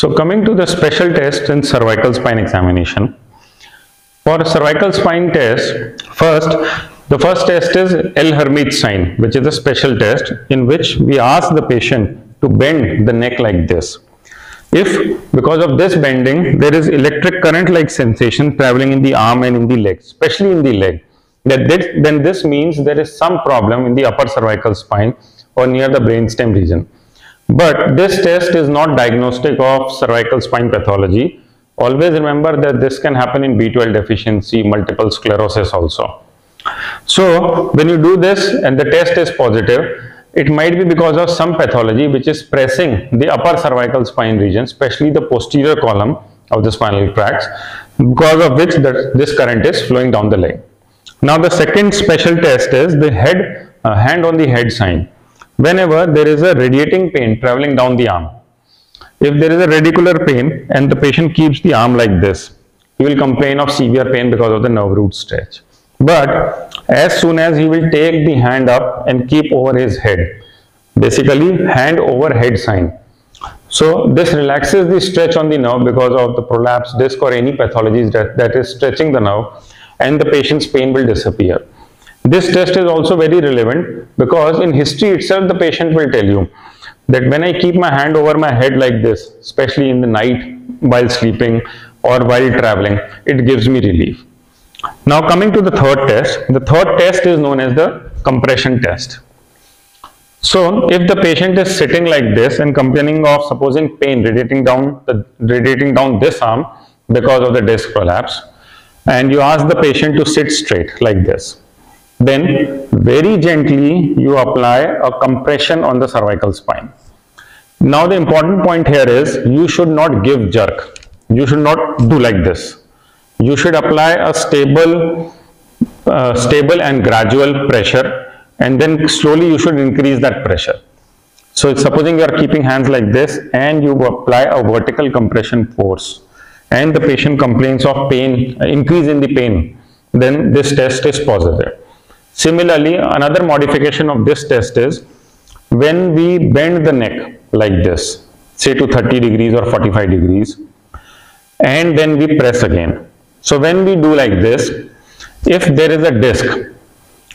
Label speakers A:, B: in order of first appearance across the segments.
A: So coming to the special test in cervical spine examination. For cervical spine test, first, the first test is Lhermitte sign, which is a special test in which we ask the patient to bend the neck like this. If because of this bending, there is electric current like sensation traveling in the arm and in the leg, especially in the leg, that this, then this means there is some problem in the upper cervical spine or near the brainstem region. But this test is not diagnostic of cervical spine pathology. Always remember that this can happen in B12 deficiency, multiple sclerosis also. So when you do this and the test is positive, it might be because of some pathology which is pressing the upper cervical spine region, especially the posterior column of the spinal cracks, because of which this current is flowing down the leg. Now the second special test is the head, uh, hand on the head sign. Whenever there is a radiating pain traveling down the arm, if there is a radicular pain and the patient keeps the arm like this, he will complain of severe pain because of the nerve root stretch. But as soon as he will take the hand up and keep over his head, basically hand over head sign. So this relaxes the stretch on the nerve because of the prolapse disc or any pathologies that, that is stretching the nerve and the patient's pain will disappear. This test is also very relevant because in history itself the patient will tell you that when I keep my hand over my head like this, especially in the night while sleeping or while traveling, it gives me relief. Now coming to the third test, the third test is known as the compression test. So if the patient is sitting like this and complaining of supposing pain radiating down the radiating down this arm because of the disc prolapse and you ask the patient to sit straight like this then very gently you apply a compression on the cervical spine. Now the important point here is you should not give jerk. You should not do like this you should apply a stable, uh, stable and gradual pressure and then slowly you should increase that pressure. So supposing you are keeping hands like this and you apply a vertical compression force and the patient complains of pain, increase in the pain, then this test is positive. Similarly, another modification of this test is when we bend the neck like this, say to 30 degrees or 45 degrees, and then we press again. So when we do like this, if there is a disc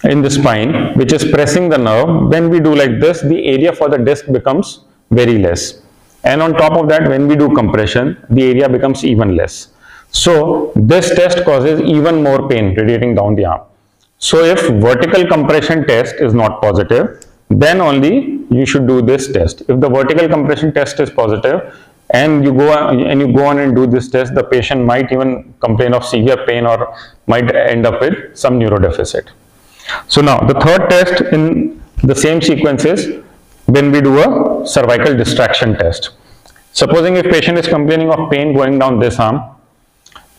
A: in the spine which is pressing the nerve, when we do like this, the area for the disc becomes very less. And on top of that, when we do compression, the area becomes even less. So this test causes even more pain radiating down the arm. So if vertical compression test is not positive, then only you should do this test. If the vertical compression test is positive, and you go and you go on and do this test, the patient might even complain of severe pain or might end up with some neurodeficit. So now the third test in the same sequence is when we do a cervical distraction test. Supposing if patient is complaining of pain going down this arm,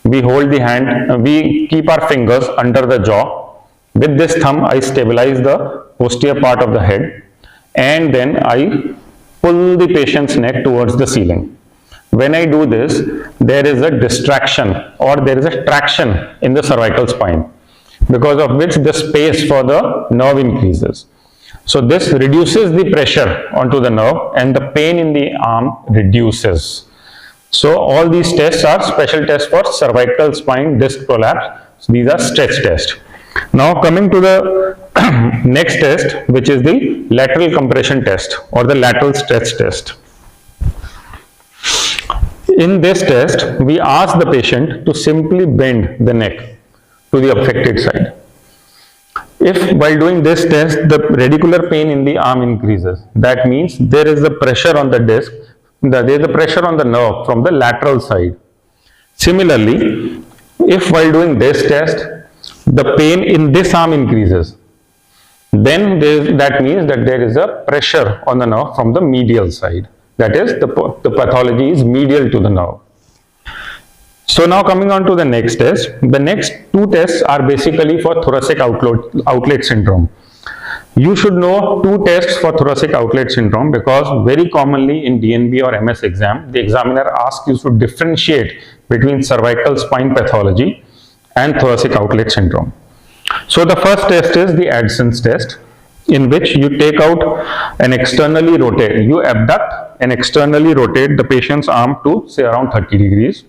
A: we hold the hand, we keep our fingers under the jaw. With this thumb, I stabilize the posterior part of the head and then I pull the patient's neck towards the ceiling. When I do this, there is a distraction or there is a traction in the cervical spine because of which the space for the nerve increases. So this reduces the pressure onto the nerve and the pain in the arm reduces. So all these tests are special tests for cervical spine disc prolapse. So these are stretch tests. Now coming to the next test which is the lateral compression test or the lateral stretch test. In this test, we ask the patient to simply bend the neck to the affected side. If while doing this test, the radicular pain in the arm increases, that means there is a pressure on the disc, there is a pressure on the nerve from the lateral side. Similarly, if while doing this test, the pain in this arm increases, then that means that there is a pressure on the nerve from the medial side. That is, the, the pathology is medial to the nerve. So now coming on to the next test. The next two tests are basically for thoracic outlet, outlet syndrome. You should know two tests for thoracic outlet syndrome because very commonly in DNB or MS exam, the examiner asks you to differentiate between cervical spine pathology and thoracic outlet syndrome. So the first test is the Adson's test in which you take out and externally rotate, you abduct and externally rotate the patient's arm to say around 30 degrees.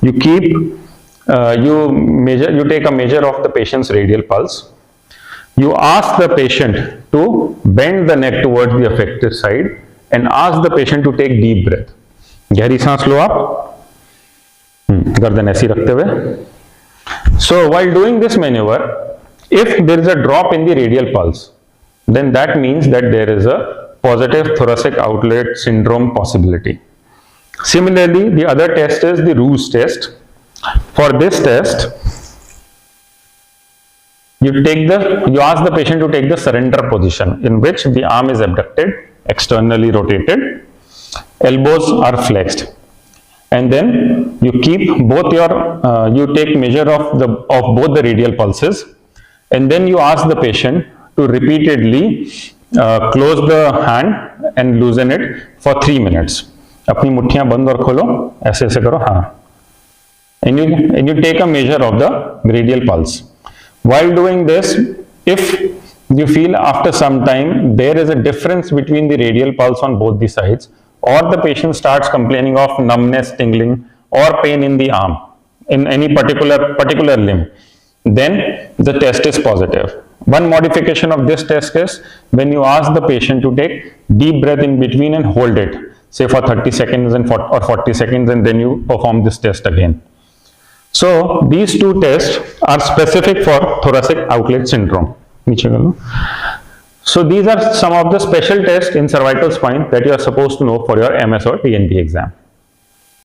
A: You keep, uh, you measure, you take a measure of the patient's radial pulse. You ask the patient to bend the neck towards the affected side and ask the patient to take deep breath. गहरी सांस लो आप गर्दन ऐसी रखते हुए so while doing this maneuver if there is a drop in the radial pulse then that means that there is a positive thoracic outlet syndrome possibility. Similarly the other test is the Roos test. For this test you take the you ask the patient to take the surrender position in which the arm is abducted externally rotated elbows are flexed and then you keep both your uh, you take measure of the of both the radial pulses and then you ask the patient to repeatedly uh, close the hand and loosen it for 3 minutes अपनी मुट्ठियां बंद और खोलो ऐसे ऐसे करो हाँ and you and you take a measure of the radial pulse while doing this if you feel after some time there is a difference between the radial pulse on both the sides or the patient starts complaining of numbness, tingling or pain in the arm in any particular particular limb, then the test is positive. One modification of this test is when you ask the patient to take deep breath in between and hold it, say for 30 seconds and 40, or 40 seconds and then you perform this test again. So these two tests are specific for thoracic outlet syndrome so these are some of the special tests in cervical spine that you are supposed to know for your ms or DNB exam